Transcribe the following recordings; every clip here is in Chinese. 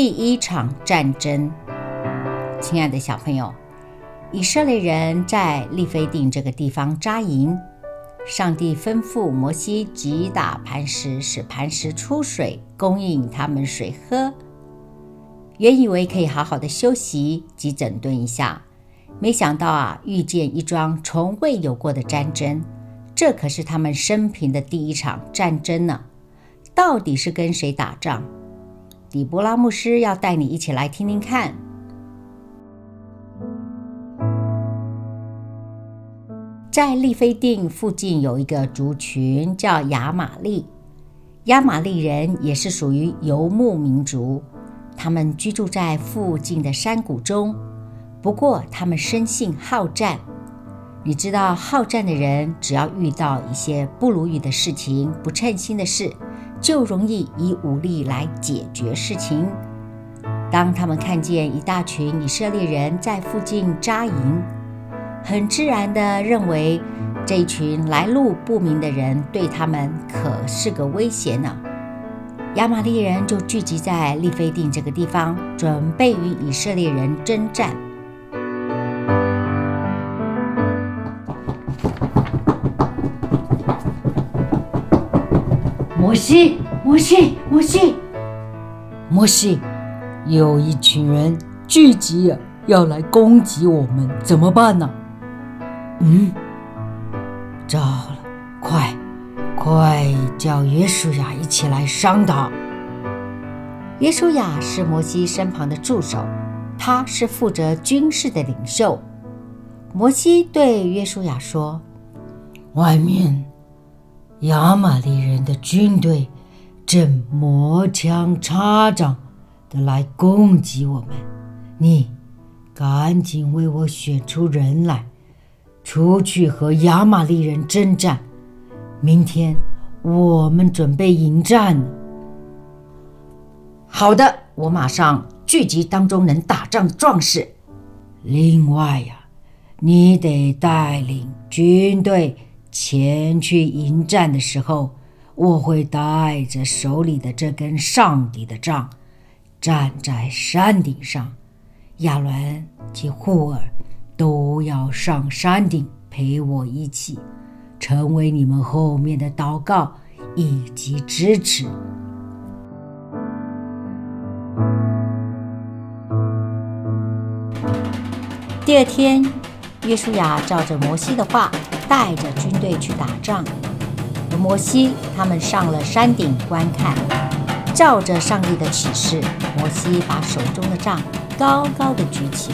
第一场战争。亲爱的小朋友，以色列人在利非定这个地方扎营。上帝吩咐摩西击打磐石，使磐石出水，供应他们水喝。原以为可以好好的休息及整顿一下，没想到啊，遇见一桩从未有过的战争。这可是他们生平的第一场战争呢。到底是跟谁打仗？底波拉牧师要带你一起来听听看。在利非定附近有一个族群叫亚玛利，亚玛利人也是属于游牧民族，他们居住在附近的山谷中。不过他们生性好战，你知道好战的人只要遇到一些不如意的事情、不称心的事，就容易以武力来解决事情。当他们看见一大群以色列人在附近扎营，很自然地认为，这群来路不明的人对他们可是个威胁呢。亚玛力人就聚集在利非定这个地方，准备与以色列人征战。摩西，摩西，摩西，摩西，有一群人聚集要来攻击我们，怎么办呢？嗯，糟了！快，快叫约书亚一起来商讨。约书亚是摩西身旁的助手，他是负责军事的领袖。摩西对约书亚说：“外面亚玛利人的军队正磨枪擦掌的来攻击我们，你赶紧为我选出人来。”出去和亚玛利人征战，明天我们准备迎战。好的，我马上聚集当中能打仗的壮士。另外呀，你得带领军队前去迎战的时候，我会带着手里的这根上帝的杖，站在山顶上。亚伦及霍尔。都要上山顶陪我一起，成为你们后面的祷告以及支持。第二天，约书亚照着摩西的话，带着军队去打仗。而摩西他们上了山顶观看，照着上帝的启示，摩西把手中的杖高高的举起。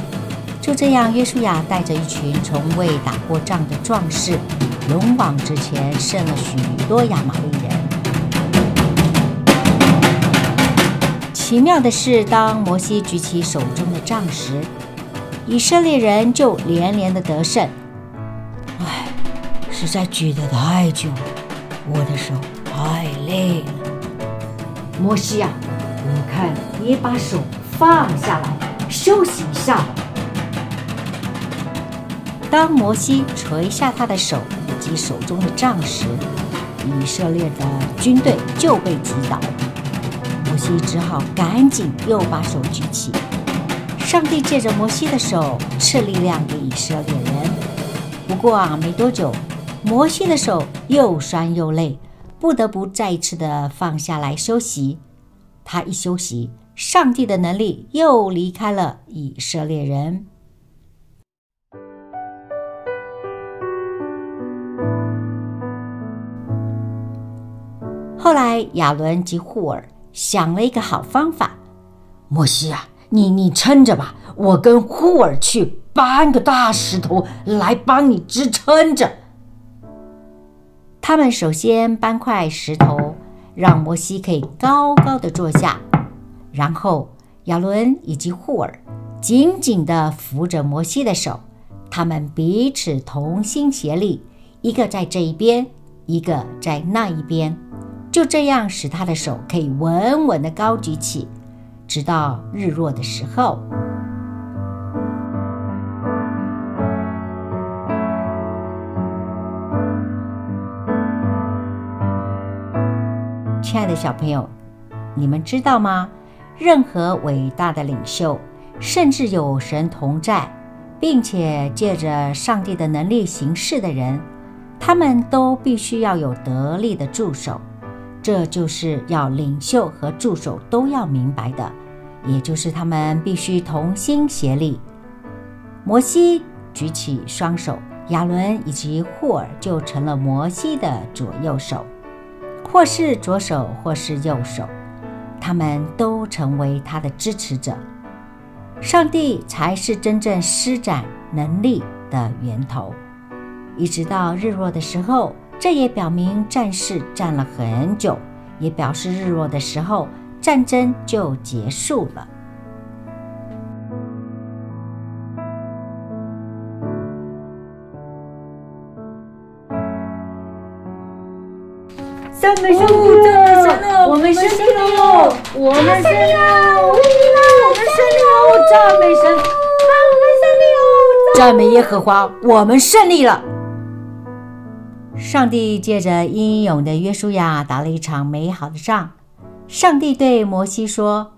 就这样，约书亚带着一群从未打过仗的壮士，勇往直前，胜了许多亚玛力人。奇妙的是，当摩西举起手中的杖时，以色列人就连连的得胜。实在举得太久，我的手太累了。摩西呀，我看你把手放下来，休息一下。当摩西垂下他的手以及手中的杖时，以色列的军队就被击倒。摩西只好赶紧又把手举起。上帝借着摩西的手赐力量给以色列人。不过啊，没多久，摩西的手又酸又累，不得不再次的放下来休息。他一休息，上帝的能力又离开了以色列人。后来，亚伦及户尔想了一个好方法。摩西啊，你你撑着吧，我跟户尔去搬个大石头来帮你支撑着。他们首先搬块石头，让摩西可以高高的坐下。然后，亚伦以及户尔紧紧地扶着摩西的手，他们彼此同心协力，一个在这一边，一个在那一边。就这样使他的手可以稳稳地高举起，直到日落的时候。亲爱的小朋友，你们知道吗？任何伟大的领袖，甚至有神同在，并且借着上帝的能力行事的人，他们都必须要有得力的助手。这就是要领袖和助手都要明白的，也就是他们必须同心协力。摩西举起双手，亚伦以及霍尔就成了摩西的左右手，或是左手，或是右手，他们都成为他的支持者。上帝才是真正施展能力的源头，一直到日落的时候。这也表明战士站了很久，也表示日落的时候战争就结束了。赞美上帝！我们胜利了！我们胜利了！我们胜利了！我们胜利了！赞美神！啊，我们胜利了！赞美耶和华！我们胜利了！上帝借着英勇的约书亚打了一场美好的仗。上帝对摩西说：“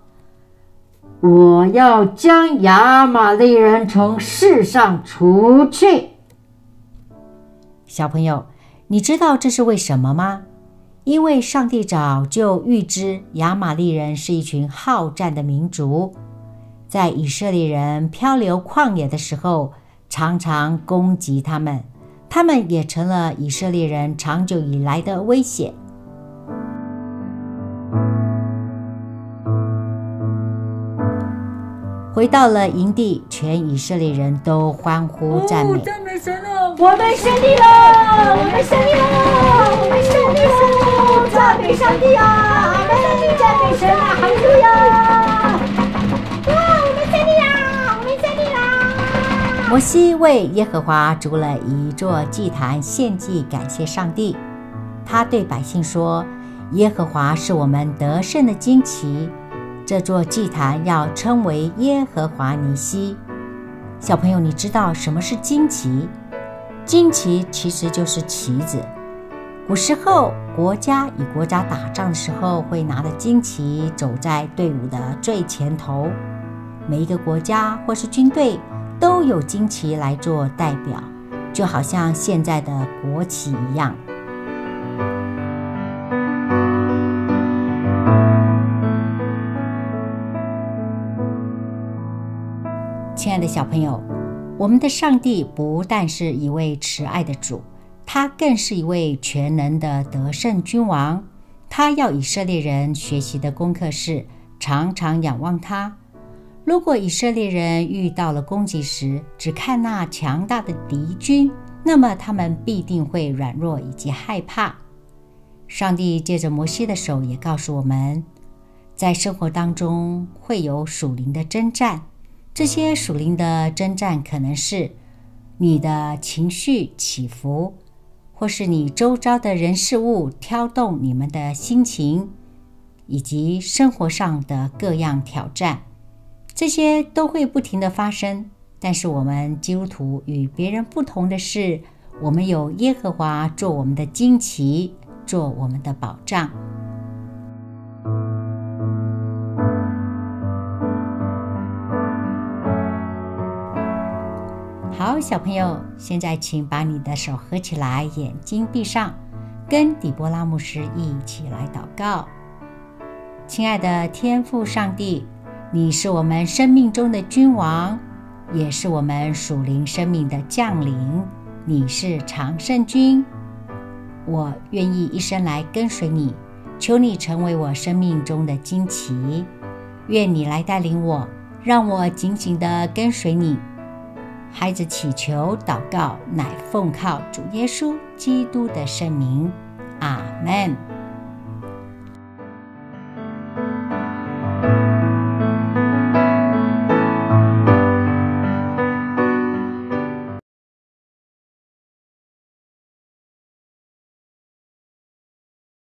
我要将亚玛利人从世上除去。”小朋友，你知道这是为什么吗？因为上帝早就预知亚玛利人是一群好战的民族，在以色列人漂流旷野的时候，常常攻击他们。他们也成了以色列人长久以来的威胁。回到了营地，全以色列人都欢呼赞美：“！我们胜利了！我们胜利了！我们胜利了！赞美上帝啊！阿门！赞美神啊！哈利路亚！”摩西为耶和华筑了一座祭坛，献祭感谢上帝。他对百姓说：“耶和华是我们得胜的旌旗，这座祭坛要称为耶和华尼西。”小朋友，你知道什么是旌旗？旌旗其实就是旗子。古时候，国家与国家打仗的时候，会拿着旌旗走在队伍的最前头。每一个国家或是军队。都有旌旗来做代表，就好像现在的国旗一样。亲爱的小朋友，我们的上帝不但是一位慈爱的主，他更是一位全能的得胜君王。他要以色列人学习的功课是常常仰望他。如果以色列人遇到了攻击时，只看那强大的敌军，那么他们必定会软弱以及害怕。上帝借着摩西的手也告诉我们，在生活当中会有属灵的征战，这些属灵的征战可能是你的情绪起伏，或是你周遭的人事物挑动你们的心情，以及生活上的各样挑战。这些都会不停的发生，但是我们基督徒与别人不同的是，我们有耶和华做我们的旌旗，做我们的保障。好，小朋友，现在请把你的手合起来，眼睛闭上，跟底波拉牧师一起来祷告。亲爱的天父上帝。你是我们生命中的君王，也是我们属灵生命的将领。你是常胜军，我愿意一生来跟随你。求你成为我生命中的旌旗，愿你来带领我，让我紧紧地跟随你。孩子祈求祷告，乃奉靠主耶稣基督的圣名，阿门。